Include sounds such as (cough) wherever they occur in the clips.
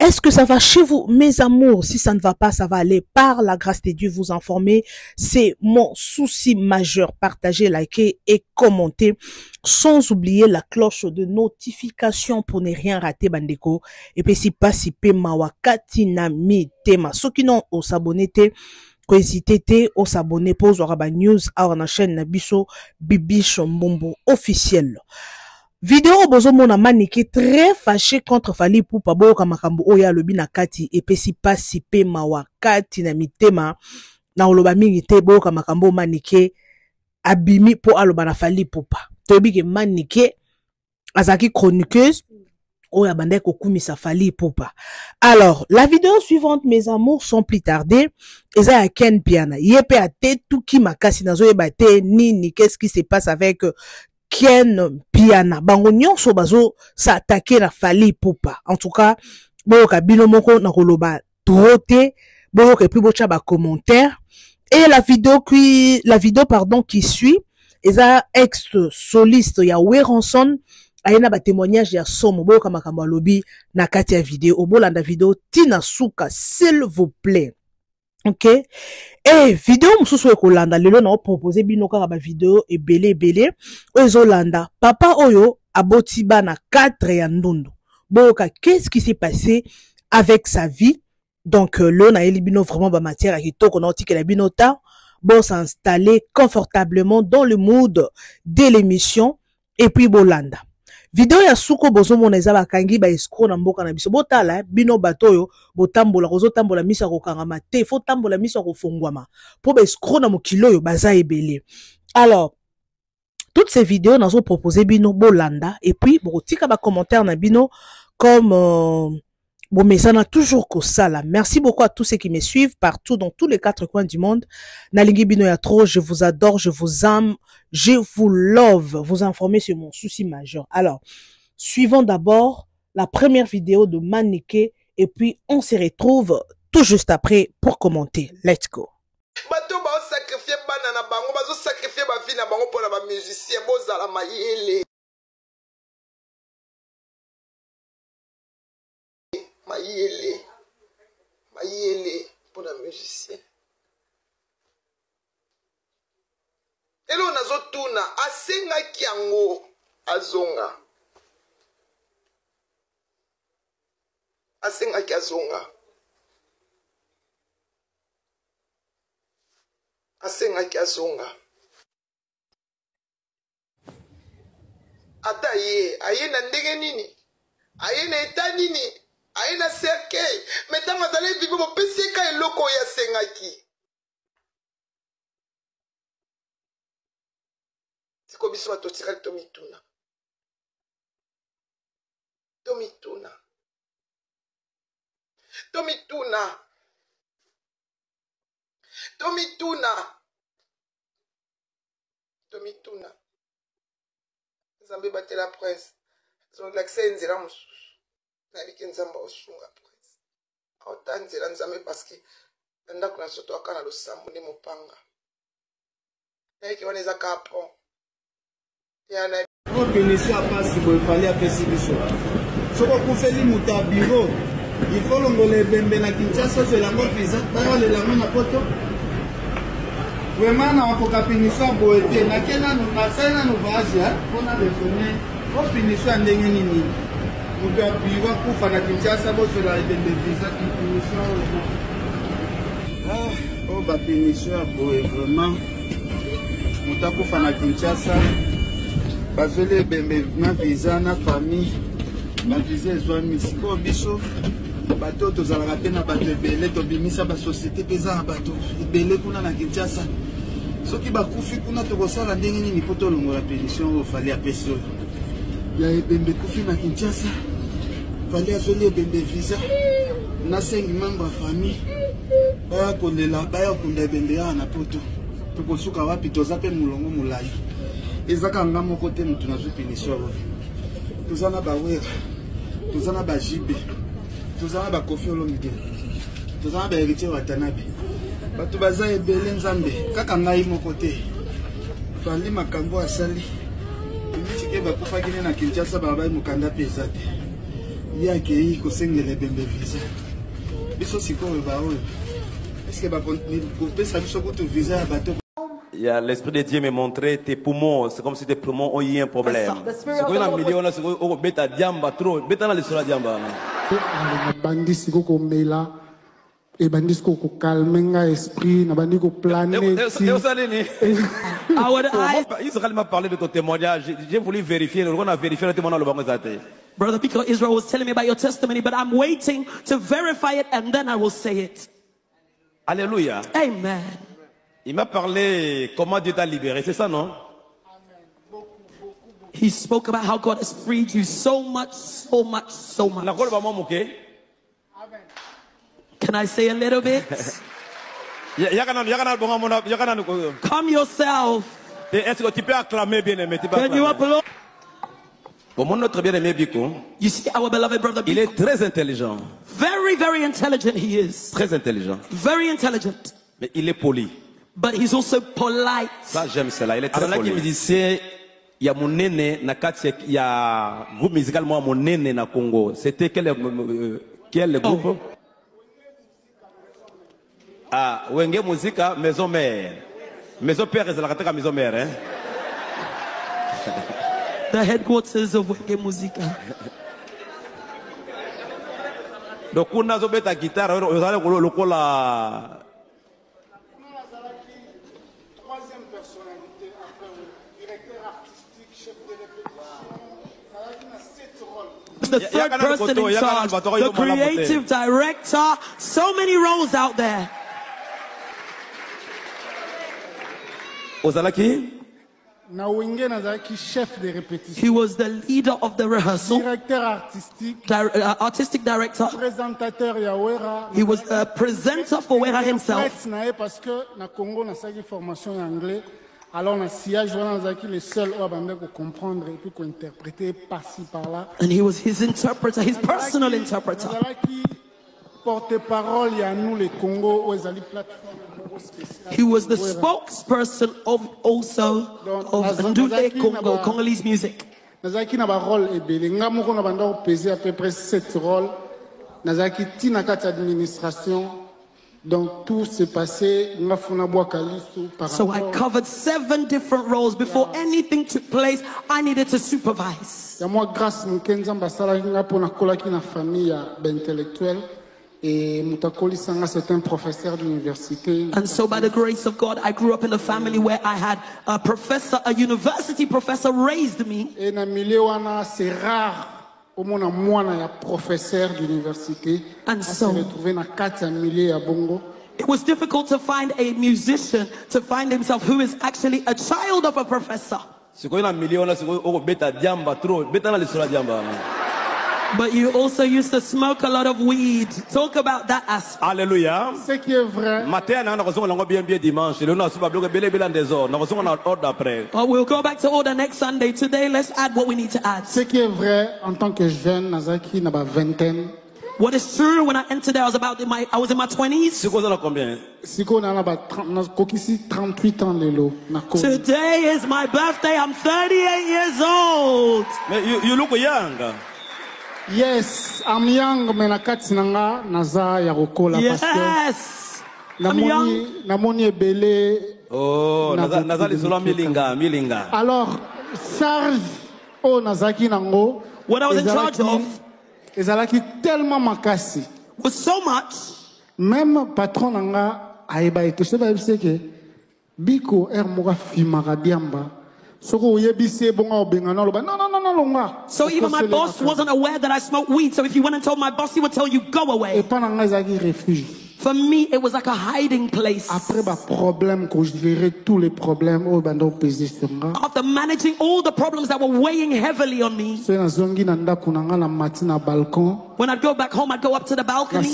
Est-ce que ça va chez vous, mes amours? Si ça ne va pas, ça va aller par la grâce de Dieu vous informer. C'est mon souci majeur. Partagez, likez et commentez. Sans oublier la cloche de notification pour ne rien rater, bandeko. Et puis si pas si pe na mi tema. Ceux qui n'ont au s'abonner te, hésitez te au s'abonner pour voir ba news à la chaîne na biso Bibiche Mbombo officiel. Video bozomona manike très fâché contre fali pupa boyoka makambo oyo alobi na kati epesi pasi mpe mawa kati na mitema. Na koloba mingi te boyoka makambo oyo manike abimi mpo aloba na fali pupa toyebi ke manike azalaki chroniqueuse oyo abandaki kokumisa fali pupa alors la vidéo suivante mes amours sans plus tarder eza ya ken piana. Ye mpe atetuki makasi nazoyeba te nini qu'est-ce qui se passe avec Ken Piana bango nyonso bazo s'attaquer na Fali Pupa. En tout cas boyoka bino moko na koloba trop te boyoka puis bocha ba commentaire et la vidéo qui la vidéo pardon qui suit eza ex soliste ya Weronson ayena ba témoignage ya somo. Boyoka makambo alobi na kati ya vidéo. Obolanda vidéo tina suka s'il vous plaît ok. E video mosusu ekolanda lelo na opropose bino kaka bavideo ebele ebele oyo ezolanda. Papa oyo aboti bana 4 ya ndundu boyoka qu'est-ce qui s'est passé avec sa vie? Donc euh, lelo nayeli bino vraiment bamatière ya kitoko na otikela bino ta. Bosinstaller confortablement dans le mood de l'émission et puis bolanda video ya suko bozomona eza bakangi baescro na mboka na biso. Botala bino bato oyo botambola kozotambola miso ya kokangama te. Fo tambola miso ya kofungwama. Mpo baescro na mokili oyo baza ebele. Alors toutes ces vidéos nazopropose bino bolanda. Et puis bokotika bacommentaire na bino comme euh, bomesana toujours kosala merci beaucoup à tous ceux qui me suivent partout dans tous les quatre coins du monde. Nalingi bino ya trop je vous adore je vous aime je vous love. Vous informer sur mon souci majeur. Alors suivons d'abord la première vidéo de Manike et puis on se retrouve tout juste après pour commenter. Let's go. Bato na na mayele. Mayele mpona musicien eloo nazotuna asengaki yango azonga. Asengaki azonga. Asengaki azonga. Ata ye aye na ndenge nini? Aye na eta nini aye na cercueil me ntango azali vive bopesi eka eloko oyo asengaki siko biso bato tikali tomituna tomituna tomituna tomituna tomituna nzambe batela prince azolakisa ye nzela mosusu nayebiki nzambe aosunga prince aota nzela nzambe parceke na ndako na soto aka na losambo nde mopanga. Nayebiki wana eza kaka pont. Opinisi apasi boye fali apesi biso. Soki okufeli moto ya biro ifo longola ebembe na kinshasa ozwelango visa bayolelango na poto. Vraimen na wakoka pinisa boye te. Nake nanu nasali nanu voyage mpona refone opinisi ya ndenge nini biro akufa na kinshasa bozwela ebembe visa pinisi oyo bapinisio ya boye vraiment moto akufa na kinshasa. Bazweli ebembe na visa na famille baviza ezwami sikoyo biso. Bato tozalaka mpe na bato ebele tobimisa basosiete mpe eza na bato ebele kuna na kinshasa. Soki bakufi kuna tokosala ndenge nini mpo tolongola pénition oyo fali apesi oyo ya ebembe kufi na kinshasa fali azweli ebembe visa. Na sengi membre ya famille. Baya kolela baya kunda ebembe yawa na poto. Tokosuka wapi toza mpe molongo molai. Ezaka nga moko te motu nazwi pénition oyo toza na bawera toza na bajibe toza na bakofi olomide toza na baheritier watanabe bato baza ebele nzambe. Kaka ngai moko te fali makambo asali. Mitike bakufaki ne na kinshasa babai mokanda mpe eza te ye akei kosengela ebembe visa biso sikoyo baoyo eske kopesa biso kutu visa ya bato Il y a l'Esprit de Dieu me montrait tes poumons. C'est comme si tes poumons ont eu un problème. The Spirit C'est of quoi the la Lord million là, c'est quoi oh, beta diamba trop. Beta na lisura diamba. po ale nabandi siko komela ebandi siko kokalme nga esprit nabandi m'a parlé de ton témoignage. J'ai- voulu vérifier. On a vérifié le témoignage. le exact. Brother Pico Israel was telling me about your testimony, but I'm waiting to verify it and then I will say it. Alléluia. Amen. Il m'a parlé comment Dieu t'a libéré. C'est ça, non? He spoke about how God has freed you so much, so much, so much. kolo ba mo moke. Can I say a little bit? (laughs) Ya ya kana ya kana bonga mona ya kana ko. Come yourself. Et Est-ce que tu peux acclamer bien aimé? Tu peux Can you applaud? Bon, mon notre bien aimé Biko, You see our beloved brother il Pico? est très intelligent. Very, very intelligent he is. Très intelligent. Very intelligent. Mais il est poli. But he's also polite. Ça, j'aime cela. Il est très Azalaki poli. musicien ya monene na kati ya- groupe musical moi monene na Congo. C'était quel euh, quel groupe? Ah, Wenge Musica Maison Mère. Maison Père te ka Maison Mère hein. (laughs) the headquarters of Wenge Muzika. beta guitar. azobeta gitare kulo lokola The third person in charge, the creative director, so many roles out there. Ozalaki? He was the leader of the rehearsal, uh, uh, artistic director. He was a presenter for Wera himself. And he was his interpreter, his personal interpreter. He was the spokesperson of also of Ndule Congo, Congolese music. nazalaki na barole ebele nga moko na banda kopese à peu près sept nazalaki ntina kati administration. Donc tout se passé. Nga funa bwaka lisu par So I covered seven different roles before anything took place. I needed to supervise. ya mwa grâce moke nzambe asalaki nga mpo nakolaki na famille ya moto akolisanga c'est un professeur d'université And so, by the grace of God, I grew up in a family where I had a professor, a university professor, raised me. na milieu wana rare omona mwana ya professeur d'université And so- retrouve na kati ya milieu ya bongo It was difficult to find a musician to find himself who is actually a child of a professor. sikoyo na million na sikoyo okobeta diamba trop beta na lisolo ya diamba But you also used to smoke a lot of weed. Talk about that aspect. Alléluia. ce qui est vrai matin nanga nakozonga nango bien bien dimanche lelo nasuba biloko ebele ebele en désordre nakozonga na ordre après Well, we'll go back to order next Sunday. Today, let's add what we need to add. Ce qui est vrai en tant que jeune, nazaki na ba vingtaine, What is true, when I entered there, I was about in my, I was in my 20s. siko oza na combien siko na na ba tren- na kokisi 38 ans lelo na. Today is my birthday. I'm 38 years old. you, you look young Yes, I'm young mais na kati na nga naza ya kokola Yes. I'm young. namoni namoni ebele. oh Na naza naza lisolo milinga milinga Alors charge oyo nazaki nango What I was in charge ezalaki- of ezalaki tellement makasi. was so much. Même patron na nga ayeba ete so bayebisi ke biko r moko afimaka diamba soki oyebisi ye bongo obengana oloba non So even my boss wasn't aware that I smoked weed. So if you went and told my boss, he would tell you, go away. epa na nga ezalaki refuge For me, it was like a hiding place. après baproblème kogérer tous les problèmes oh, oyo banda opese sur nga After managing all the problems that were weighing heavily on me, soki nazongi na ndako na nga na mati na balcon when I'd go back home, I'd go up to the balcony.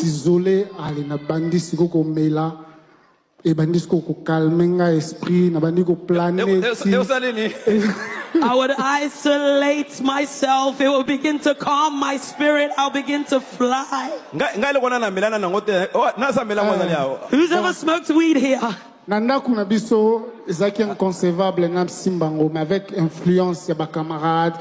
(laughs) I would isolate myself. It will begin to calm my spirit. I'll begin to fly. Eh. Who's ever smoked weed here? Nanda na biso ezalaki inconcevable na nsimba ngo mais avec influence ya bacamarade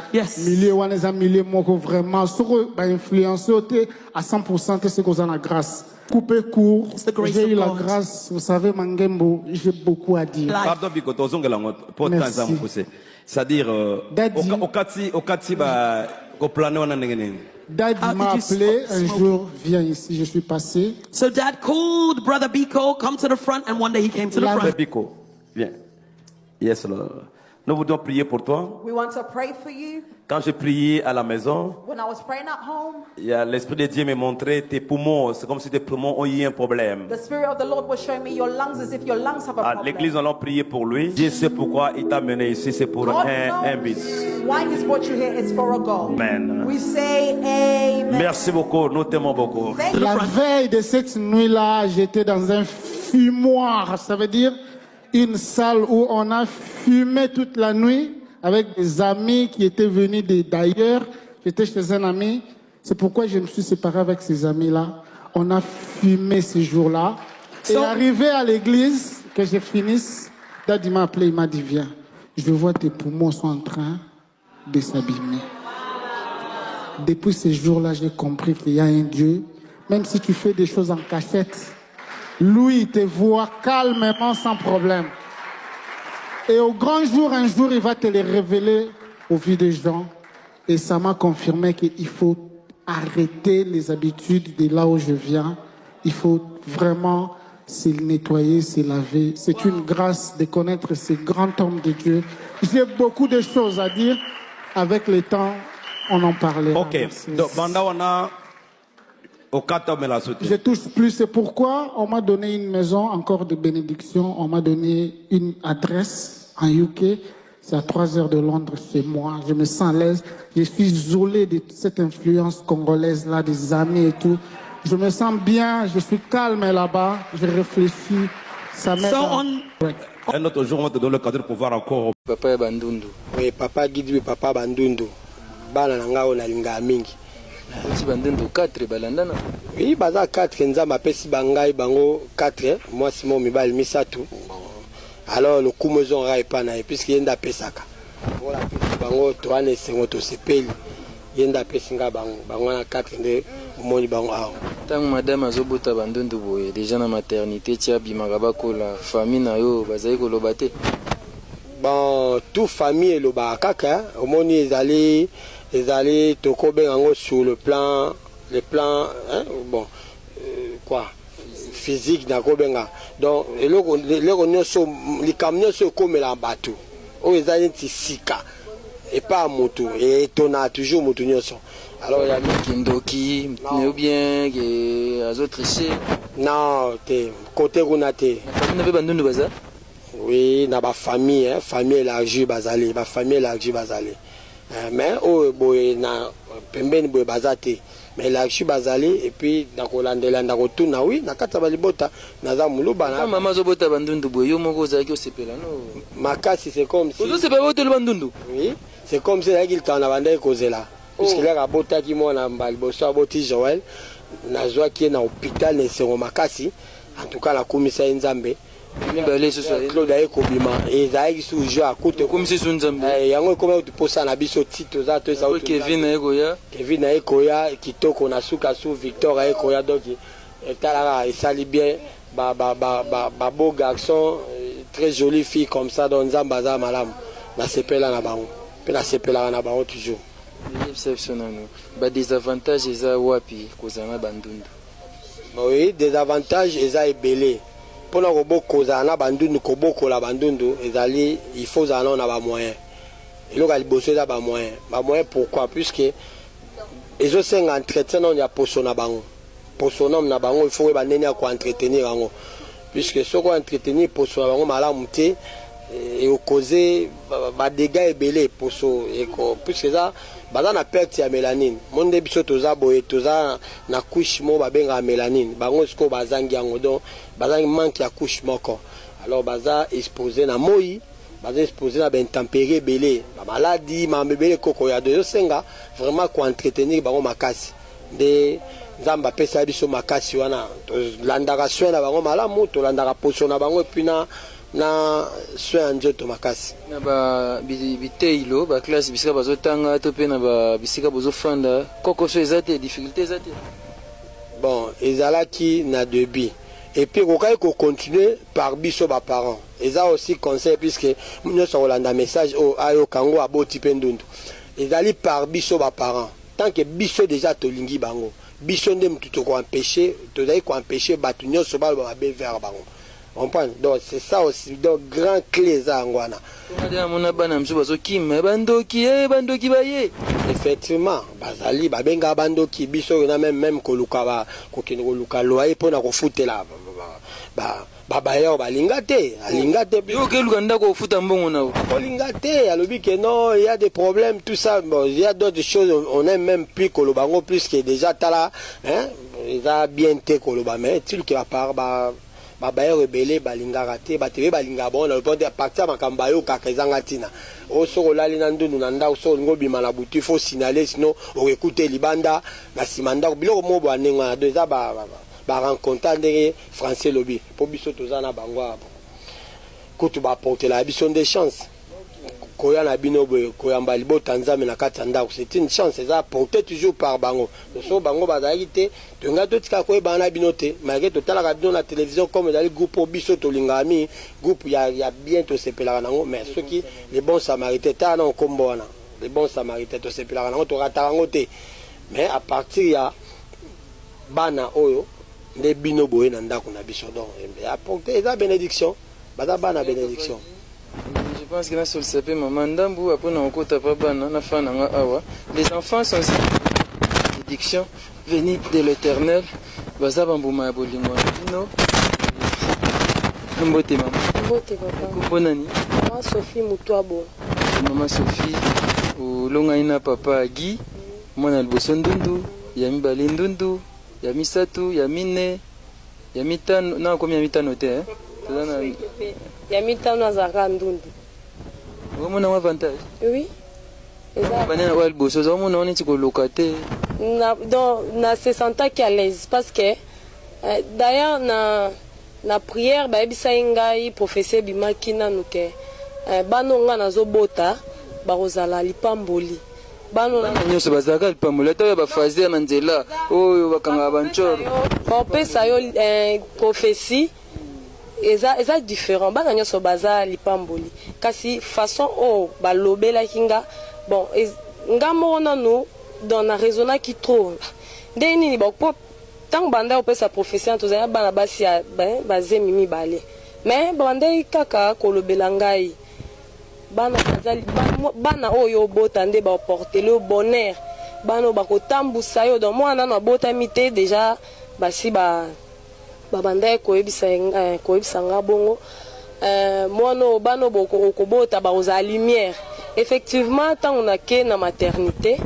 milieu wana eza milieu moko vraiment soko bainfluence oyo te à 100 te soki oza na grâce coupe court It's the grace j'ai eu la God. grâce vous savez mangembo j'ai beaucoup à dire Life. pardon biko tozongela yango po Merci. temps eza mokuse c'est-à-dire euh, okati okati ba koplane wana ndenge nini? Dad m'a appelé un jour viens ici je suis passé So dad called brother Biko, come to the front, and one day he came to the La- front. biko viens yes Lord. Nous voulons prier pour toi We want to pray for you. quand j'ai prié à la maison When I was praying at home, il y a l'esprit de Dieu me montrait tes poumons c'est comme si tes poumons ont eu un problème the Spirit of the Lord was showing me your lungs as if your lungs have a à problem. l'église on a prié pour lui Dieu sait pourquoi il t'a mené ici c'est pour God un, un but knows why He's brought you here. It's for a goal. Amen. We say Amen. merci beaucoup nous t'aimons beaucoup Thank you. La veille de cette nuit-là, j'étais dans un fumoir. Ça veut dire une salle où on a fumé toute la nuit avec des amis qui étaient venus d'ailleurs. J'étais chez un ami. C'est pourquoi je me suis séparé avec ces amis-là. On a fumé ce jour-là. Et So- arrivé à l'église, que je finisse, Daddy m'a appelé, il m'a dit, viens, je vois tes poumons sont en train de s'abîmer. Depuis ce jour-là, j'ai compris qu'il y a un Dieu. Même si tu fais des choses en cachette, lui, il te voit calmement, sans problème. Et au grand jour, un jour, il va te les révéler au vu des gens. Et ça m'a confirmé qu'il faut arrêter les habitudes de là où je viens. Il faut vraiment se nettoyer, se laver. C'est une grâce de connaître ce grand homme de Dieu. J'ai beaucoup de choses à dire. Avec le temps, on en parlait. ok donc banda wana okata omela so te Je touche plus. C'est pourquoi on m'a donné une maison encore de bénédiction. On m'a donné une adresse en UK. C'est à 3 heures de Londres chez moi. Je me sens à l'aise. Je suis isolé de toute cette influence congolaise-là, des amis et tout. Je me sens bien. Je suis calme là-bas. Je réfléchis. Ça m'aide. So à- on un autre jour on va te donner l'occasion de pouvoir encore papa bandundu oye papa mpe papa bandundu bana na ngai oyo nalingaka mingi oti bandundu 4 balandana. Oui baza 4 nzambe apesi bangai bango 4 mwasi mo mibali misato. Alors lokumu ezonga epai na ye puiske ye nde apesaka. Ngo napesi bango towana esengo tosepeli. Ye nde apesi ngai bango bango wana 4 nde omoni bango awa. Ntango madame azobota bandundu boye deja na maternité ti abimaka bakola famille na yo bazali koloba te. Bon tout famille elobaka kaka omoni ezali ezali tokobenga yango sur le plan le plan hein, bon euh, quoi physique nakobenga. Donc eloko eloko nyonso likambo nyonso ekomela bato. Oyo eza neti sika epa ya motu etonaka toujours motu nyonso. Alors ya kindoki Non. ou bien ke azotriche non te kote kuna te. Famille na mpe bandundu baza? Oui na bafamille hein, famille élargie bazali bafamille élargie bazali. Eh, mais oyo boye na pembeni boye baza te. Mais élargie bazali epuis nakolandela nakotuna wi na kati ya balibota. Naza moluba Ka na mama azobota bandundu boye yo moko ozalaki osepela no? Makasi c'est comme si ozosepela botoli bandundu? Oui c'est comme si ezalaki litano na bandaki kozela puisque laka abotaki mwana liboso aboti joel nazwaki ye na hôpital na esengo makasi. En tout cas nakumisa ye nzambe mibale lisusu claude aye kobima. Ezalaki su jo akute. Okomisi su nzambe. Eh, yango ekomi posa na biso ti toza toyesa Oyo kevin aye koya. Kevin aye koya kitoko na suka su victor aye koya donc etalaka esali bien. Ba- ba- ba- ba- babo garçon euh, très jolie fille comme ça donc nzambe aza malamu. Nasepela na bango. Mpe nasepelaka na bango toujours. Yebisa biso nano badesavantage eza wapi? Kozala na bandundu oui désavantage eza ebele mpona kobo kozala na bandundu kobokola bandundu ezali faut ozala nano na bamoyen eloko ya liboso eza bamoyen bamoyen pourquoi? Puisque ezosenga entretien nano ya poso na bango. Poso nano na bango faut oyeba ndenge ya koentretenir yango puisque soki oentretenir poso na bango malamu te ekokoze badega ebele poso eko. Puisque eza baza na perte ya mélanine. Mo nde biso toza boye toza na couche moko babengaka mélanine. Bango sikoyo bazangi yango. Donc bazangi manque ya couche moko alors baza expose na moi baza expose na baintempérie ebele bamaladi makambo ebele koko ya do ezosenga vraiment koentretenir bango makasi. Nde nzambe apesa biso makasi wana tolandaka soin na bango malamu tolandaka poso na bango epuis na na soin ya nzoto makasi. Na ba bi- biteilo baklasse bisika bazotanga to mpe na bisika bozofanda. Koko so eza te difficulté eza te? Bon ezalaki na début epuis ekokaki kocontinue par biso baparent eza aussi conseil puisque nyonso akolanda message oyo ayoka yango aboti mpe ndundu ezali par biso baparent tant que biso déjà tolingi bango biso nde motu tokoempêche tozali koempêche bato nyonso baloba babe vers bango comprendre donc c'est ça aussi donc grand clé eza yango wana amona bana mosusu bazokima bandoki e bandoki baye effectivement bazali babengaka bandoki biso oyo na meme meme koluka ba- kokende koluka loyer mpona kofutela babayeur balinga te alinga te okeluka ndako ofuta mbongo na o kolinga te alobi ke non il y a des problèmes tout ça bon il y a d'autres choses on aime même plus koloba ngo plus que déjà tala hein eza bien te koloba mais til ke bapart ba babayeur ebele balingaka te bato ebe balingaka bango na lopo te parti ya makambo bayokaka ezanga ntina. O soki olali na ndundu na ndako soki olingi obima na butu fo sinale sino okekuta libanda na nsima ndako. Biloko moko bwa ndenge wana do eza ba- ba- ba- barencontre ndenge français lobi. Mpo biso toza na bango awa kutu baportela biso nde chance koya na bino boye koyamba libota nzambe na kati ya ndako. C'est une chance eza porté toujours par bango. So bango bazalaki te tonga totika koyebana na bino te malgré totalaka bino na télévision comme ezali groupe oyo biso tolingaka mingi groupe ya, ya bien tosepelaka nango mais soki les bons samaritains tala na nkombo wana les bons samaritains tosepelaka nango torataka yango te. Mais à partir ya bana oyo nde bino boye na ndako na biso donc aporte eza bénédiction baza bana bénédiction je pense que nasolisa mpe mama ndambu apona kokota pa bana na fa awa. Les enfants sont bénédiction. Veni de l'éternel. Baza bambuma ya bolingo. Na bino. Mbote mama mbote papa. Kombo nani? Mama sophie mutwabo. Mama sophie. Olongani na papa agi. Mwana liboso ndundu. Ya mibale ndundu. Ya misato. Ya mine. Ya mitano. Na komi ya mitano te eh? Toza na ya mitano azalaka ndundu omona ngo avantage. Oui banena oya liboso oza omona ngo neti koloka te. Na, donc, na se sentaki à l'aise parce que euh, d'ailleurs na, na prière bayebisaki ngai professeur bimaki nanu ke euh, bana nga nazobota bakozala lipamboli. Bana nyonso bazalaka lipamboli ata oyo bafaser na nzela oyo bakangaka bancoro bapesa yo eh, prophétie eza, eza différent. Bana nyonso baza lipamboli. Kasi façon oyo balobelaki nga. Bon nga moko nanu don na raisonnaki trop. Ndenge nini po ntango banda kopesa prophétie tozali na bana basi ya ba- bazemi mibale me bandei kaka kolobela ngai bana bana oyo obota nde baportele yo bonheur. Bana oyo bakotambusa yo. Donc mwana nano abotami te déjà basi ba babandaki koyebisa eh, koyebisa nga bongo. Eh, mwana oyo bana oyo okobota bakozala lumière. Effectivement ntango nake na maternité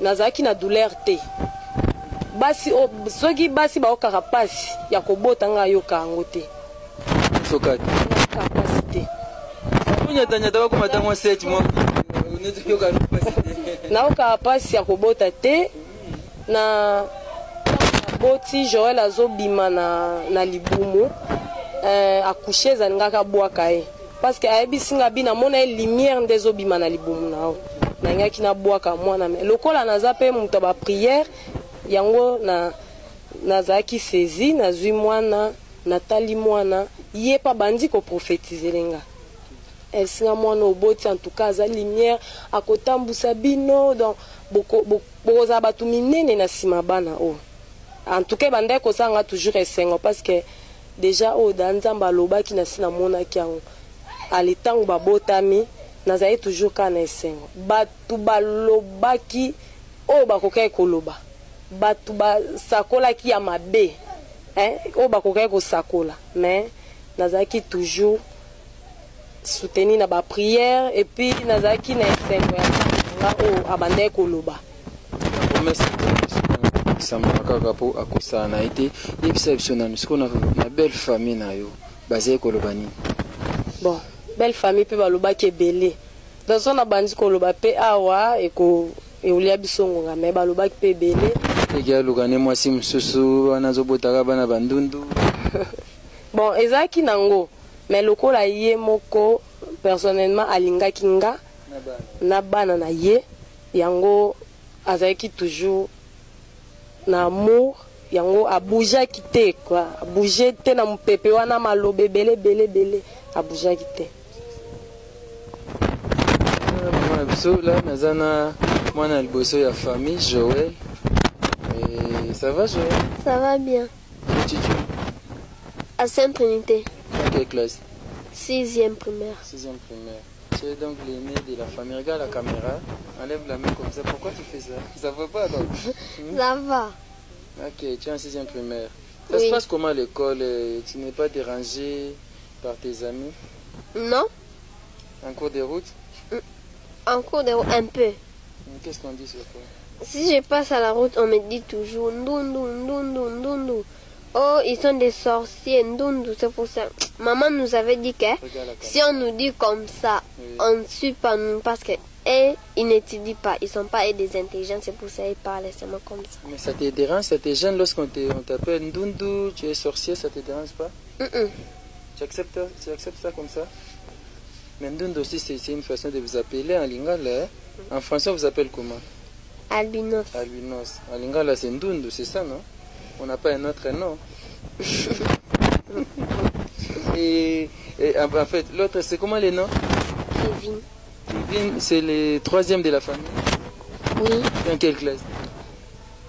nazalaki na douleur te. Basi soki basi baokaka mpasi ya kobota nga ayoka yango te. Mpasi te. Onyatanyata bakoma ntango seti mwa nayoka mpasi ya kobota te na boti joel azobima na, na libumu. Eh, akushe ezalingaka abwaka ye. Parceke ayebisi nga bi namona ye lumière nde ezobima na libumu na yo. Nayingaki nabwaka mwana me. Lokola naza mpe moto ya bapriere yango na nazalaki saisi nazwi mwana natali mwana. Ye mpa bandi koprofetizele nga. Esinga mwana oboti en tout cas aza lumière akotambusa bino. Donc boko- bo- bokozala bato minene na nsima bana oyo en tout cas bandai kosanga toujours esengo parce que déjà oyo da nzambe alobaki na si namonaki yango. Ale ntango babotami nazali toujours kaka na esengo. Bato balobaki oyo bakokaki koloba. Bato basakolaki ya mabe hein, oyo bakokaki kosakola. Mais nazalaki toujours soutenu na baprière et puis nazalaki na esengo ya nga oyo abandaki koloba samaka kaka mpo akosala na ye te. Yebisa biso nanu sikoyo na, belle famille na yo. Bazali koloba nini? Bon belle famille mpe balobaki ebele. Daso na bandi koloba mpe awa eko eolia biso ngonga me balobaki mpe ebele. Teke aluka ne mwasi mosusu wana azobotaka bana bandundu (laughs) bon ezalaki nango mais lokola ye moko personnellement alingaki nga. Na bana na ye yango azalaki toujours na amour yango abougeaki te quoi. Abouge te na mopepe wana maloba ebele ebele ebele abougeaki te mwana biso la naza na mwana ya liboso ya famille joel Et ça va joel Ça va bien. tu À Sainte-Trinité, en quelle classe? Sixième primaire. Sixième primaire. Tu es donc l'aîné de la famille. Regarde la caméra. Enlève la main comme ça. Pourquoi tu fais ça? Ça va pas donc? (laughs) Ça va. Ok, tu es en sixième primaire. Ça Oui. se passe comment à l'école? Euh, Tu n'es pas dérangé par tes amis? Non En cours de route? En cours de route, un peu. Qu'est-ce qu'on dit sur toi? Si je passe à la route, on me dit toujours Ndundu, Ndundu, Ndundu. Oh, ils sont des sorciers, Ndundu. C'est pour ça. Maman nous avait dit que si on nous dit comme ça, on ne suit pas nous parce que eux, ils n'étudient pas. Ils sont pas des intelligents. C'est pour ça qu'ils parlent seulement comme ça. Mais ça te dérange, ça te gêne lorsqu'on t'appelle Ndundu, tu es sorcier, ça te dérange pas? Tu, acceptes, tu acceptes ça comme ça? Mais Ndundu aussi, c'est une façon de vous appeler en lingala. hein. En français, on vous appelle comment? Albinos. Albinos. En lingala, c'est Ndundu, c'est ça, non? On n'a pas un autre nom. (laughs) et, et en fait, l'autre, c'est comment les noms? Kevin. Kevin, c'est le troisième de la famille. Oui. En quelle classe?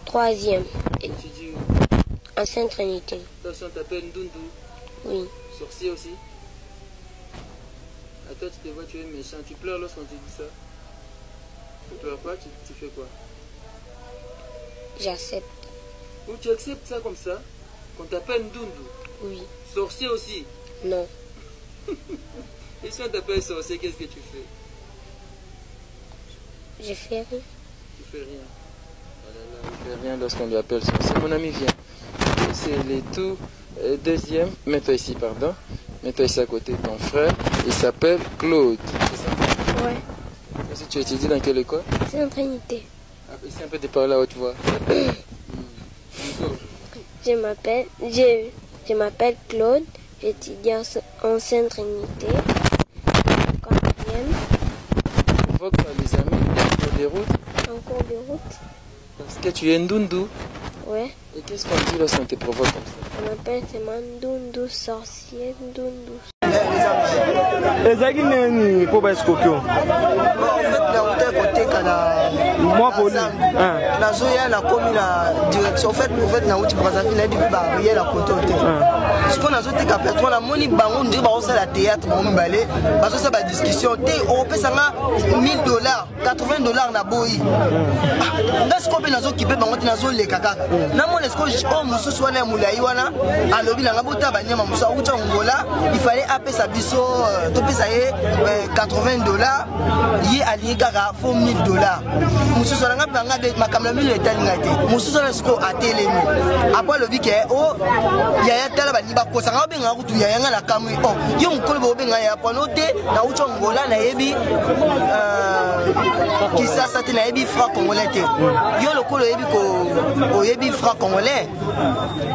Troisième. Tu dis, En Sainte-Trinité. attention, t'appelles Ndundu. Oui. Sorcier aussi À toi, tu te vois, tu es méchant. Tu pleures lorsqu'on te dit ça Tu pleures pas, tu, tu fais quoi? J'accepte. Ou tu acceptes ça comme ça Qu'on t'appelle Ndundu? Oui. Sorcier aussi? Non. (laughs) Et si on t'appelle sorcier, qu'est-ce que tu fais? Je fais rien. Tu fais rien. Oh là là, il fait rien lorsqu'on lui appelle sorcier. Mon ami, viens. Et C'est le tout euh, deuxième. Mets-toi ici, pardon. Mets-toi ici à côté de ton frère. Il s'appelle Claude. C'est ça? Ouais. Est-ce que tu étudies dans quelle école? Sainte-Trinité. Ah, Essaie un peu de parler à haute voix. (clears throat) Je m'appelle je, je m'appelle Claude, j'étudie en, en Sainte-Trinité. Quatrième, Provoque par les amis en cours de route en cours de route. parce que tu es Ndundu. Ouais. Et qu'est-ce qu'on dit lorsqu'on te provoque comme ça? On m'appelle seulement Ndundu, sorcier, Ndundu. ezalaki nini mpo baeskokio koteka kaka nazoya nakomi na ah. direction. Fait prophète nauti brazaville nayebi mpe barie na koto te sikoyo nazoteka patron namoni bango ndiri bazosala théâtre bango mibale bazosala badiscussion te opesanga 1000 dollars 80 dollars na boyi ah. ah, nga sikoyo mpe nazokipe bango te nazoleka kaka? Namona sikoyo oyo oh, mosusu wana ya molai wana alobi nanga bota banyama mosusu awuta kongola ifale apesa biso euh, topesa ye euh, 80 dollars ye alingi kaka 4000 dollars. Mosusu nanga mpanga makambo na mino etalinga te. Mosusu wana sikoyo atelemi apo alobi ke o yaya tala balingi bakosanga obengaka kutu yaya nga na kamwi. O yo mokolo bobenga yaya pono te nauti ongola nayebi euh, kisasa te nayebi franc congolais te. Yo lokola oyebi oyebi franc congolais.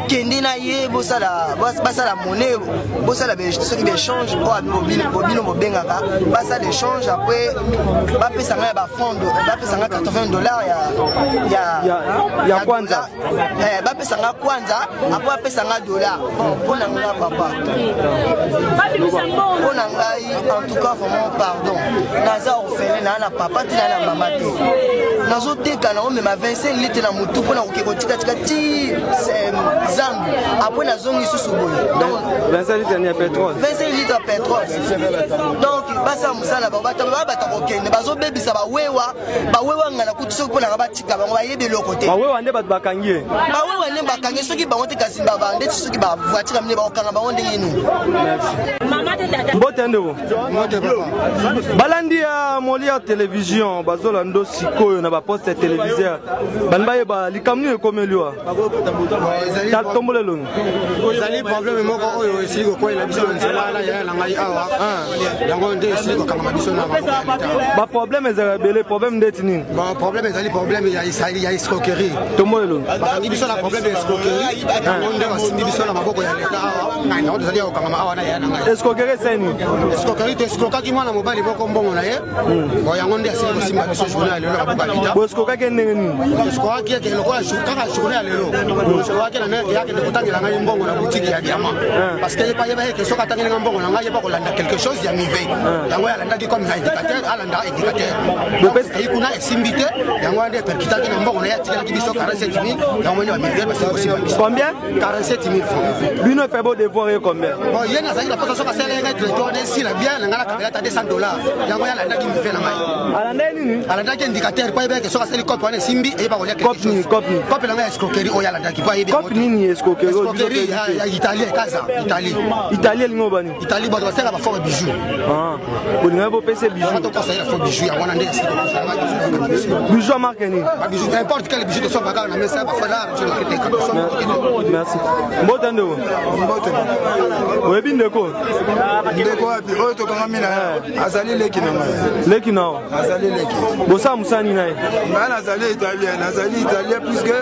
Kende na ye basala mone bosala soki bechange oyo bobino bobengaka basala échange apres bapesanga ya bafrande bapesa ngai 80 dollar ya ya ya kwanza. Eh, bapesa ngai kwanza apres bapesa ngai dollar. Bon mpo na ngai papa. Mpo na ngai en tout cas vraiment pardon. Naza orphelin naa na papa te naa na mama te nazoteka nango mema 25 litre na motu mpo na koke kotikatika ti zandu apres nazongi lisusu boye. Donc 25 litre ya petrole 25 litre ya petrole donc basala mosala bango bato babata kokende bazobebisa bawewa. Bawewa ngana kutu soki mpo nanga batika bango bayebi eloko te. Bawewa nde bato bakangi ye. Bawewa nde bakangi soki bango te kasi babandeti soki bavoiture mine bakokanga bango ndenge nini? Mbote ndeko balandi ya moli ya televizio bazolanda sikoyo na baposte téléviseur. Bani bayeba likambo nini ekomeli wa? Tombola elongi. Ezali probleme moko oyo esili kokwela biso na nzela na yaya na ngai awa. Yango nde esili kokangama biso na baproblème ezalaka ebele problème ndeti nini? Problème ezali problème ya escroquerie. Tombola elongi. Bakangi biso na problème ya escroquerie. Yango nde basimbi biso na maboko ya leta awa. Yango tozali ya kokangama awa na yaya na ngai. Escroquerie esani escroquerie toescrokaki mwana mobali moko mbongo na ye. Bo yango nde asili kosimba biso journée ya lelo na boescrokaki ndenge nini? Escrokaki eke lokola kaka journée ya lelo escrokaki na neke yakende kotangela ngai mbongo na boutique ya diamant. Parce que yepa yeba yeke soki atangelinga mbongo na ngai yeba kolanda quelque chose ya mive yango alandaki comme na indicateur alanda indicateur ayi kuna esimbi te yango nde perkitaki na mbongo na ye atikelaki biso 47 000 yango nde bamivier basili kosimba biso. Combien? 47 000 francs. Bino efe bo devoir ye combien? Bon ye nazalaki na posa soki asala ngai directeur ne sila bien na ngai nakabela ta 200 dollars. Yango ye alandaki mive na ngai. Alandaki nini? Alandaki indicateur po ayebaki soki asali cope wana esimbi eyeba kolia cope na ngai ya escroquerie oyo alandaki po ayebi cope nini escroquerie escroquerie ya italien ekaza italie. Italie elingi obani? Italie bato basala baforme bijou. Bolingai bopesa bijou. tokosalela fo bijou yango wana nde bijou. Amarke nini? Bijou n'importe quel bijou tosombaka na mesa ya bafolar merci. Mbote ndeko oyebi ndeko? Ndeko wapi? Oyo tokangami na ye azali leki na ngai leki nao azali leki. Bosala mosani na ye ngai nazali italien nazali italien puiske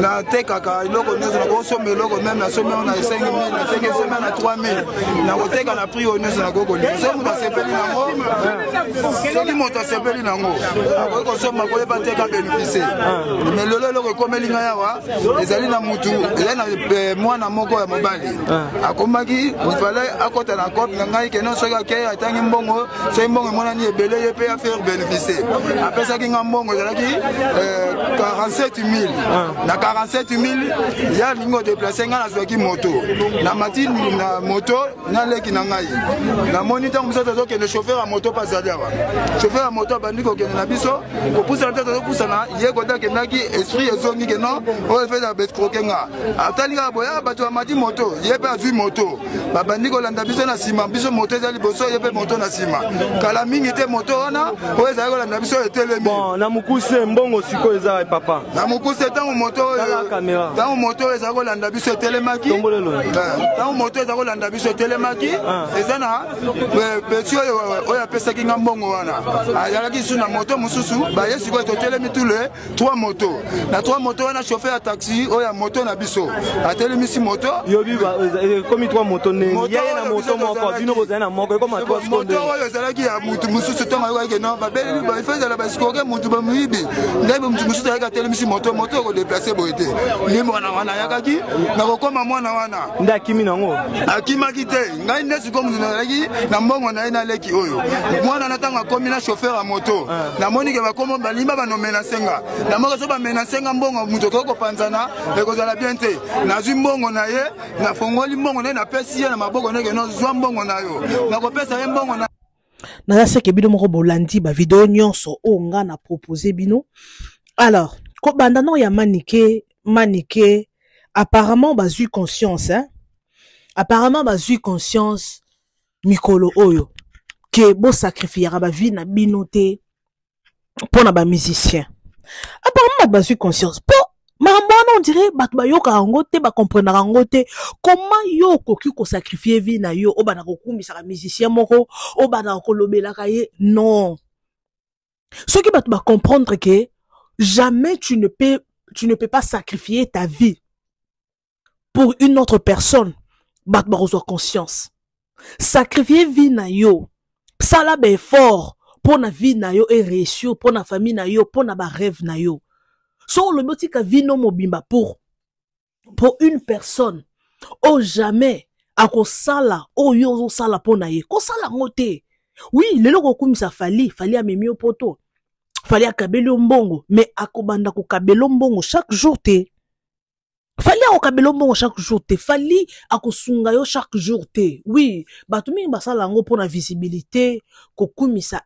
natekaka eloko nyonso nakosomba eloko meme nasomi yango na 5 000 nateki esomi na 3 000 nakoteka na prix oyo nyonso nakokolia soki moto asepeli nango soki moto asepeli nango akoki kosomba koyeba te ka bénéficie me lelo eloko ekomeli ngai awa ezali na mutu ezali na mwana moko ya mobali. Akomaki ifale akɔta na cope na ngai keno soki akei atangi mbongo soki mbongo emonani ebele ye mpe afaire bénéficie apesaki nga mbongo ezalaki 47 000 na 47 000 ya alingi kodeplace ngai nazwaki moto. Na mati na moto naleki na ngai. Namoni ntango mosusu tozokende chauffeur ya moto mpe azali awa. Chauffeur ya moto abandi kokende na biso kopusana te tozopusana ye kota akendaki esprit ezongi keno oyo efeza bescroke nga. Atali kaka boya bato bamati moto ye mpe azwi moto. Babandi kolanda biso na nsima biso moto eza liboso ye mpe moto na nsima. Kala mingi te moto wana oyo ezali kolanda biso etelemi na mokuse mbongo sikoyo eza papa. Na mokuse ntango moto oyo ntango moto oyo ezali kolanda biso etelemaki. Ntango moto ezali kolanda biso etelemaki. Eza na peti oyo oyo apesaki nga mbongo wana. Azalaki su na moto mosusu baye sikoyo totelemi tule 3 moto na 3 moto wana chauffeur ya taxi oyo ya moto na biso. Atelemisi moto. Yobi ekomi 3 moto ndenge yeye na moto moko bino bozali na moko ekoma 3 moto oyo ezalaki ya mutu mosusu ntongo ayokaki no babeli bafa ezala basikoke mutu bamoyibi nde mutu mosusu ayaki atelemisi moto moto okodeplace boye te. Nde mwana wana ayakaki nakokoma mwana wana. Nde akimi nango? Akimaki te. Ngai nde sikoyo mutu nazalaki na mbongo na ye naleki oyo. Mwana wana ntango akomi na chauffeur ya moto namoni ke bakomo balimba banomenase nga namoki so bamenase nga mbongo moto okoki kopanzana ekozala bien te. Nazwi mbongo na ye nafongoli mbongo na ye napesi ye na maboko ndenge no zwa mbongo na yo nakopesa ye mbongo na naza seke bino moko bolandi bavideo nyonso oyo nga na propose bino. Alors kobanda no ya manike manike apparemment bazwi conscience hein? apparemment bazwi conscience mikolo oyo ke bosacrifiaka bavi na bino te mpo na bamusicien apparemment bato conscience. Mpo makambo wana ondire bato bayokaka yango te bakomprenaka yango te. Koma yo okoki kosakrifie vi na yo? Oyo bandaka kokumisaka musicien moko oyo bandaka kolobelaka ye? Non. Soki bato bacomprendre ke jamais tu ne peux, tu ne peux pas sacrifier ta vie pour une autre personne. Bato bakozwa conscience. Sacrifier vie na yo sala baeffort mpo na vie na yo ereusir mpo na famille na yo mpo na barêve na yo so olobi otika vino mobimba pour pour une personne oyo jamais akosala oyo yo ozosala mpo na ye kosala yango te wi lelo kokumisa fali fali amemi yo poto fali akabeli yo mbongo. Me akobanda kokabela mbongo chaque jour te fali akokabela mbongo chaque jour te fali akosunga yo chaque jour te wi bato mingi basala yango mpo na visibilité kokumisa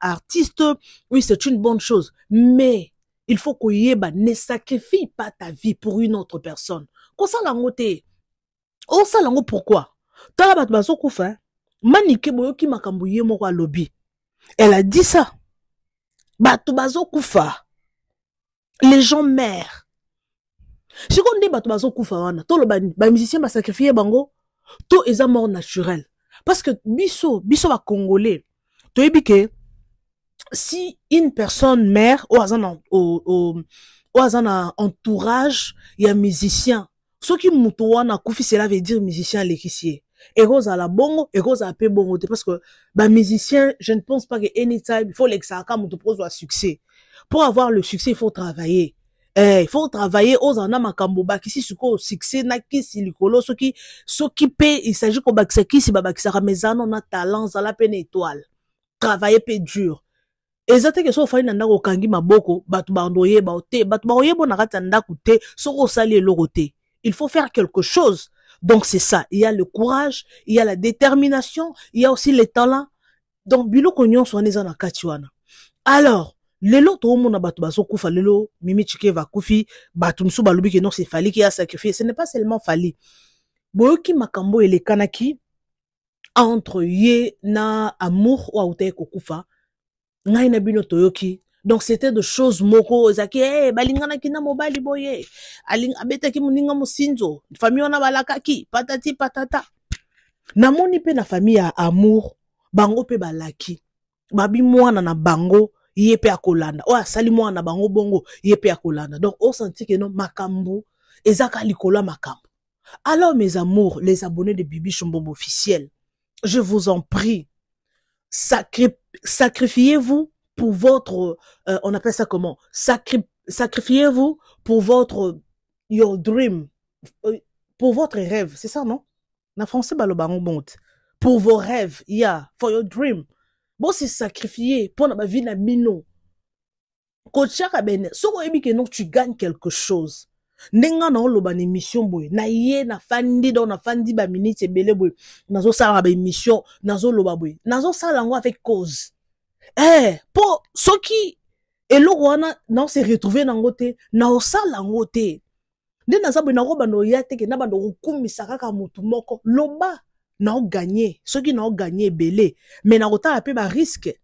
artiste. Oui c'est une bonne chose. Mais il faut koyeba ne sacrifie pas ta vie pour une autre personne. Kosala yango te osala yango pourquoi? Tala bato bazokufa manike boyoki makambo ye moko alobi. Elle a dit ça. Bato bazokufa les gens meurent. Sikoyo nde bato bazokufa wana toloba bamusicien basacrifie bango to eza mort naturel. Parce que biso biso bacongolais toyebi ke si une personne mère aza na o- o- oyo aza na entourage ya musicien soki moto wana akufi cela veut dire musicien alekisi ye. Ekozala bongo ekozala mpe bongo te parce que bamusicien je ne pense pas que anytime faut lekisaka ka moto mpo ozwa succès. Pour avoir le succès il faut travailler. Eh, il faut travailler ozala na makambo bakisi sikoyo succès na kisi likolo soki soki mpe il s'agit kobakisa kisi babakisaka mais eza na talent zala mpe na étoile. Travailler mpe dur ke ya il faut faire quelque chose. Donc c'est ça. Il y a le courage il y a la détermination il y a aussi le talent donc biloko nyonso na alors lelo ke non c'est fali ki asacrifie ce n'est pas seulement fali. Boyoki makambo entre ye na amour ngai bino toyoki. Donc c'était de choses moko ezalaki hey, balinganaki na mobali boye aling- abetaki moninga mosinzo. Famille wana balakaki patati patata. Namoni mpe na famille ya amour bango mpe balaki. Babi mwana na bango ye mpe akolanda. Oyo asali mwana na bango bongo ye mpe akolanda. Donc osanti keno makambo eza ka likolo ya makambo. Alors mes amours les abonnés de bibi chombombo officiel je vous en prie sacri- sacrifiez-vous pour votre euh, on appelle ça comment? Sacri- sacrifiez-vous pour votre your dream euh, pour votre rêve c'est ça non? Na français baloba ngo bongo te pour vos rêves yeah for your dream. Bon c'est sacrifier mpona bavi na bino kotiaka bene ke non tu gagnes quelque chose ndenge nga na émission boye na ye nafandi donc nafandi baminute ebele boye nazosala baémission nazoloba boye nazosala yango avec cause. Eh mpo soki eloko wana naose retrouve nango te naosala yango te. Nde naza boye nakobanda oya teke na banda kokumisa kaka motu moko. Loba naoganye soki naoganye ebele. Me nakotala mpe bariske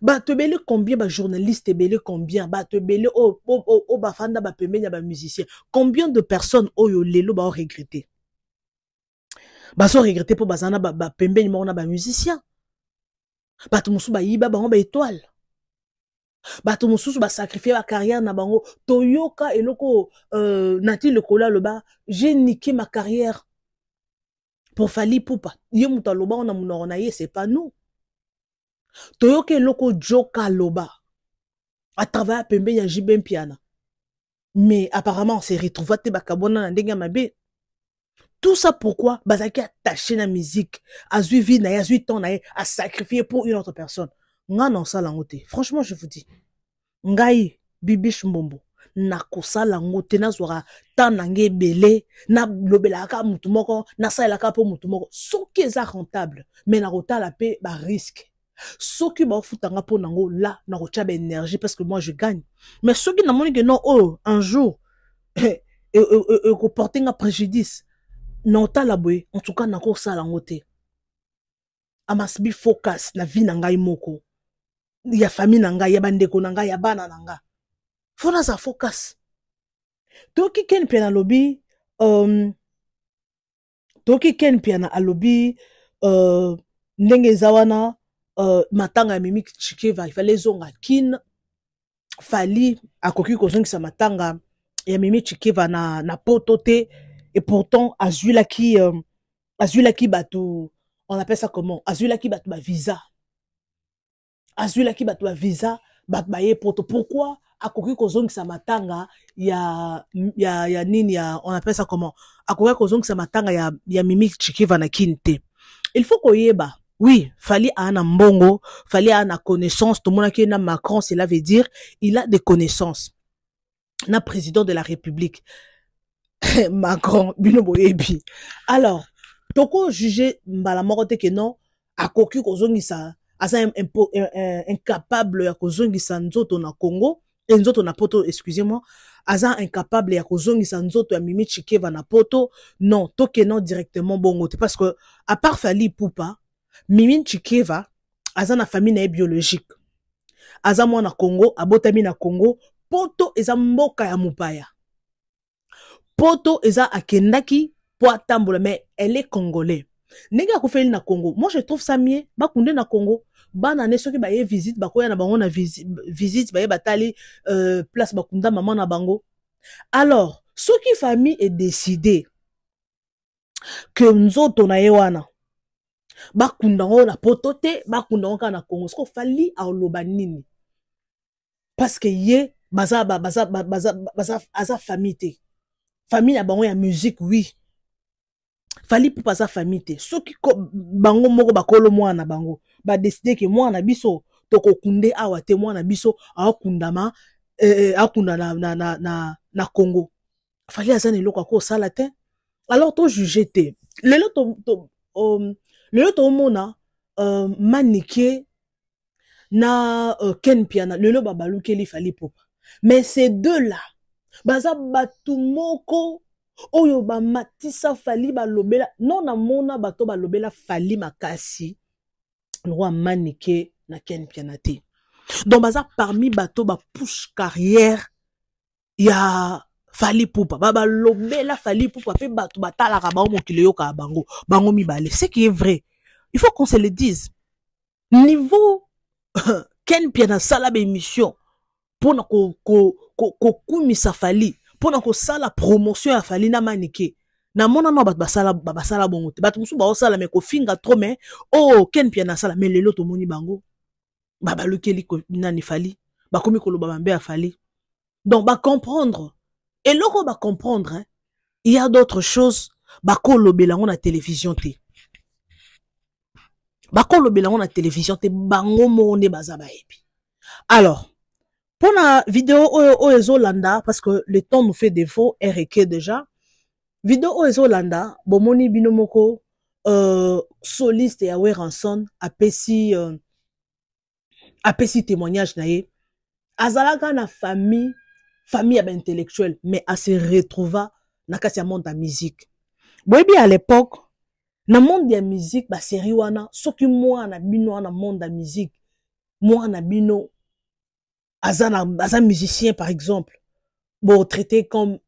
bato ebele combien bajournaliste ebele combien? Bato ebele oyo oyo- oyo- oyo bafanda bapembeni ya bamusicien combien de personnes oyo lelo baoregrete bazoregrete mpo baza na ba- bapembeni moko na bamusicien bato mosusu bayiba bango baétoile bato mosusu basacrifie bacarrière na bango. Toyoka eloko euh, nati lekolo aloba j'ai niqué ma carrière. Pour fali pupa ye moto aloba ngo na monoko na ye c'est pas nous toyoka eloko joka aloba atravaille pembeni ya jibe mpiana mais apparemment on se retrouva te bakabona na ndenge ya mabe. Tout ça pourquoi? Bazalaki attaché na musique. Azwi vie na ye azwi temps na ye asacrifie pour une autre personne. Nga na osala yango franchement je vous dis. Ngai bibish mbombo nakosala yango te nazwaka temps na ngai ebele nalobelaka motu moko nasalelaka mpo motu moko. Soki eza rentable me nakotala mpe bariske soki baofutanga mpo nango la nakotia baénergie parce que moi je gagne. Mais soki namoni ke non oyo un jour (coughs) ekoporte nga préjudice naotala boye en tout cas te amas be focus na vie na ngai moko. Ya famille na ya na ngai ya bana na nga fo naza focus. Toki ken mpe nalobi um, toki ken na alobi uh, ndenge uh, matanga ya mimi chikeva ifale ezonga kin fali akoki kozongisa matanga ya mimi chikeva na, na poto te. Et pourtant azwilaki um, azwilaki bato on appelle ça comment? Azwilaki bato bavisa azwilaki bato bavisa bato baye poto. Pourquoi akoki kozongisa matanga ya, ya, ya nini ya on appelle ça comment? Akoki kozongisa matanga ya, ya mimi na kini te. Il faut koyeba oui fali aa na mbongo fali aa na connaissance. Tomonaki ye na macron cela veut dire il a des connaissances. Na président de la république. (laughs) Macron bino boyebi. Alors tokojuge mbala moko te ke non akoki kozongisa aza incapable ya kozongisa nzoto na congo e nzoto na poto excusez-moi aza incapable ya kozongisa nzoto ya mimi chikeva na poto. Non tokena directement bongo parce que à part fali pupa mimi chikeva aza na famille na ye biologique. Aza mwana congo abotami na congo. Poto eza mboka ya mopaya. Poto eza akendaki mpo atambola mais elle est congolais ndenge akufeli na congo moi je trouve ça mieux. Bakunde na congo bana ne soki baye visite bakoya na bango na visi- visite baye batali euh, place bakunda mama na bango. Alors soki famille edeside ke nzoto na ye wana bakunda ngo na poto te bakunda ngo kaka na fali aloba nini? Ye baza, ba- baza, ba- baza, baza, aza famille te. Famille na bango ya musique oui. Fali mpo baza famille te. Soki bango moko bakolo mwana na bango badeside ke mwana biso tokokunde awa mwana biso aokundama eh, eh, akunda na, na, na, na, na congo. Fali aza na eloko akosala te. Alors tojuge te. Lelo to, to, um, lelo tomona uh, manike na uh, ken piana lelo babalukeli fali popa mais ces deux là baza bato moko oyo bamatisa fali balobela no namona bato balobela fali makasi lokwa manike na ken piana te. Donc baza parmi bato bapushe carrière ya fali pupa. Babalobela fali pupa. Mpe bato batalaka bango mokili eyokaka bango. Bango mibale. Ce qui est vrai il faut qu'on se le dise. Niveau (laughs) ken pia nasala baémission mpona kokumisa fali mpona kosala promotion ya fali na manike namonana bato basala basala bongo te. Bato mosusu baosala me kofinga tro me oyo oh, ken pia nasala me lelo tomoni bango. Babalukeli nani fali? Bakomi koloba bambe ya fali. Donc bacomprendre eloko bacomprendre hein, il y a d'autres choses. Bakolobela yango na télévision te. Bakolobela yango na télévision te bango moko nde baza bayebi. Alors mpona video oyo oyo ezolanda parce que le temps nous fait défaut reke déjà video oyo ezolanda bomoni bino moko euh, soliste ya weranson apesi euh, apesi témoignage na ye. Azalaka na famille famille ya baintellectuel mais ase retrouva na kati ya monde ya musique. Boyebi à l'époque na monde ya musique baseri wana soki mwana bino wana monde ya musique mwana bino aza, na, musicien par exemple bon traité comme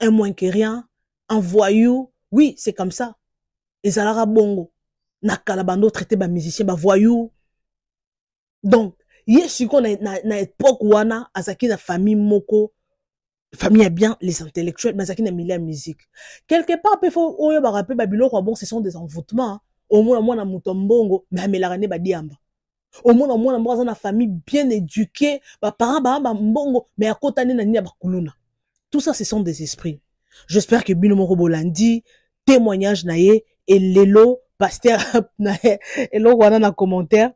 un moins que rien un voyou oui c'est comme ça. Ezalaka bongo na kala bando traité bamusicien bavoyou donc ye sikoyo na, na, na époque wana azalaki na famille moko famille ya bien les intellectuels bazalaki na milieu ya musique. Quelque part mpe fo oyebaka mpe babiloko ya bon ce sont des envoûtements omona mwana moto mbongo me amelaka nde badiamba omona mwana moko aza na famille bien éduquée baparent baa bambongo me akota nde na nini ya bakuluna tout ça ce sont des esprits. J'espère que bino moko bolandi témoignage na ye elelo paster (laughs) na eloko wana na commentaire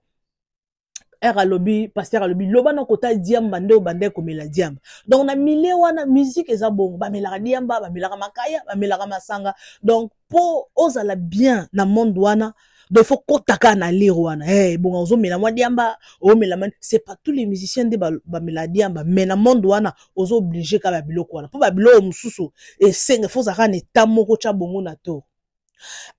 r alobi paster alobi loba na kota diamba nde obanda komela diamba donc na milie wana musique eza bongo. Bamelaka diamba bamelaka makaya bamelaka masanga. Donc mpo ozala bien na monde wana donc faut kotaka na lire wana. Hey, bonga ozomela mwa diamba omela mani c'est pas tous les musiciens nde bamela diamba mais na monde wana ozo oblige ka babiloko wana. Mpo babiloko mosusu esenga fo ozalaka na eta moko tya bongo na to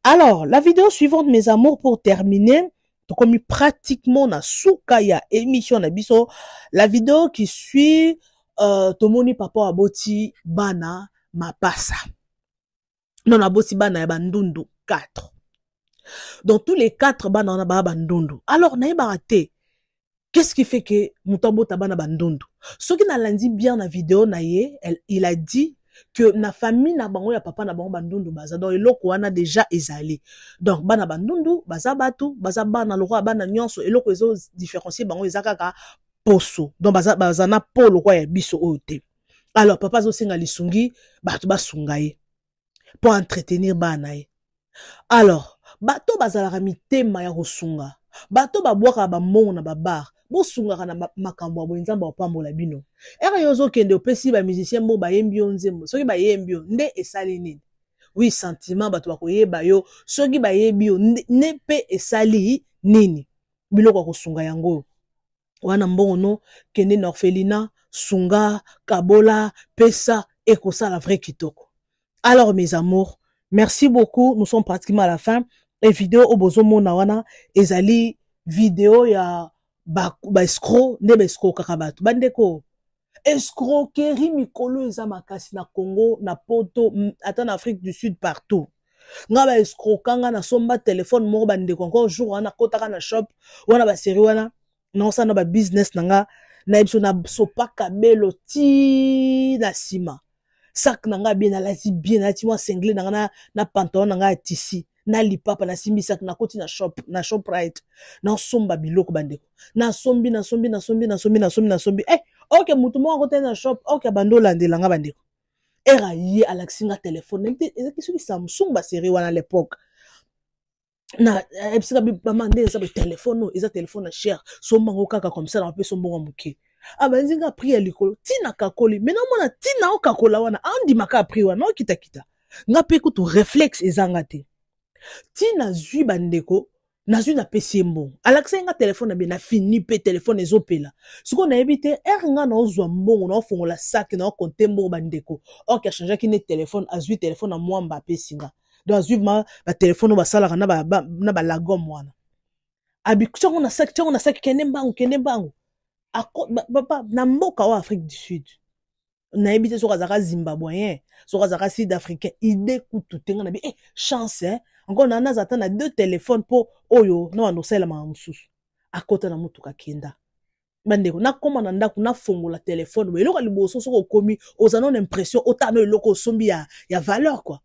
alors la vidéo suivante mes amours pour terminer tokomi pratiquement na suka ya émission na biso. La vidéo qui suit euh, tomoni papa aboti bana mapasa. Non aboti bana ya bandundu 4 donc tous les quatre bana wana baya bandundu. Alors nayebaka te qu'est-ce qui fait que moto abota bana bandundu? Soki nalandi bien na video na ye il a dit que na famille na bango ya papa na bango bandundu baza. Donc eloko wana déjà ezali. Donc bana bandundu baza bato baza bana lokola bana nyonso eloko ezodifférencie bango eza kaka poso. Donc baza, baza na po lokwa ya biso oyo te. Alors papa azosenga lisungi bato basunga ye mpo entretenir bana ye. Alors bato bazalaka mitema ya kosunga. Bato babwakaka bambongo na babar bosungaka na makambo ya boye nzambe apambola bino. Ere yo ozokende opesi bamusicien mbo bayembi yo nzembo. Soki bayembi yo nde esali nini? Wi sentiment bato bakoyeba yo. Soki bayebi yo nde mpe esali nini? Biloko ya kosunga yango wana mbongo no kende na orphelina sunga kabola pesa ekosala vrai kitoko. Alors mes amours merci beaucoup. Nous sommes pratiquement à la fin. E video oyo bozomona wana ezali video ya baescro nde baescrokaka bato. Bandeko escroquerie mikolo eza makasi na congo na poto ata na afrique du sud partout. Nga baescrokanga nasomba telefone moko bandeko encore jour wana nakotaka na shop wana baseri wana. Naosala na babusiness na nga. Nayebi so nasopaka belo ti na nsima sak na nga bien nalati bien nalati mwa sengle na nga na, na pantalon na nga ya tisi na lipapa nasimbi sak nakoti na shop na shop right nasomba biloko bandeko. Nasombi nasombi nasombi nasombi nasombi nasombi eh oke motu moko akotali na shop oke abandi olandela nga bandeko era ye alakisi nga telefone. Nayebi te ezaki soki samsung baseri wana l'époque. Na ebisika bama nde eza batelefone oyo eza telefone na cher sombango kaka na mpe sombongo moke. Abanzi nga pri ya likolo. Ntina kakoli. Me namona ntina okakola wana. Andimaka apri wana okitakita nga mpe kutu réflexe ezanga te ntina zwi bandeko nazwi napesi ye mbongo. Alakisaki nga telefone na be nafini mpe telefone ezopela. Sikoyo nayebi te ere nga naozwa mbongo naofongola saki naokonte mbongo bandeko. Orke achangeaki ne telefone azwi telefone na mwamba apesi nga donc azwi ma batelefone oyo basalaka na balagom wana. Abi tiango na saki tiango na saki kende mbangu kende mbangu. Na mboka oyo afrique du sud. Nayebi te soki azalaka zimbabweyen soki azalaka sud africain ide kutu te nga na bi eh, chance eh? Encore na naza na deux téléphone mpo oyo na wanda osalemaka mosusu akota na motuka akenda bandeko nakóma na ndako nafongola telefone bo eloko ya liboso soki okomi oza nona impression otala eloko osombi ya, ya valeur kua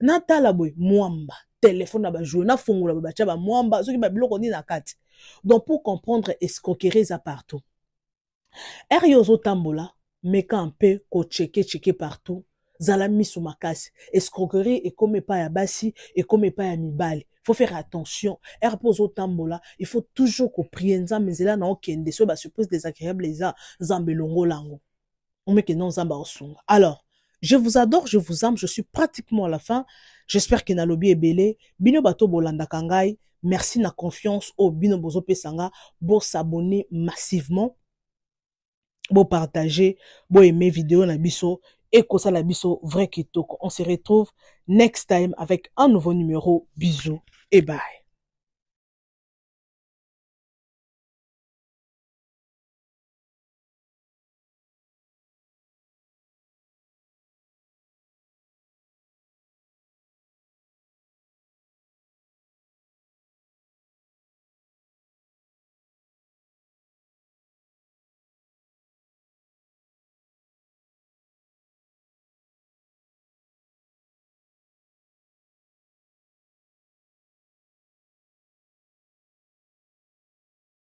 natala boye mwamba telefone na bajoue nafongola boye batya bamwamba soki babiloko nini na kati donc pour comprendre escroquerie eza partout? Ere yo ozotambola meka mpe kochekecheke partout zala miso makasi escroquerie ekómi epai ya basi ekómi epai ya mibali. Faut faire attention. Ere mpo ozotambola il faut toujours koprie nzambe nzela na okende. Soki basurprise désagréable eza nzambe elongola yango omekende nzambe aosunga alors je vous adore je vous aime. Je suis pratiquement à la fin. J'espère ke nalobi ebele bino bato bolandaka ngai merci na confiance. Oyo bino bozopesa nga bosabone massivement. Bopartage boaime video na biso ekosala biso vrai kitoko on se retrouve next time avec un nouveau numéro. Bisous et bye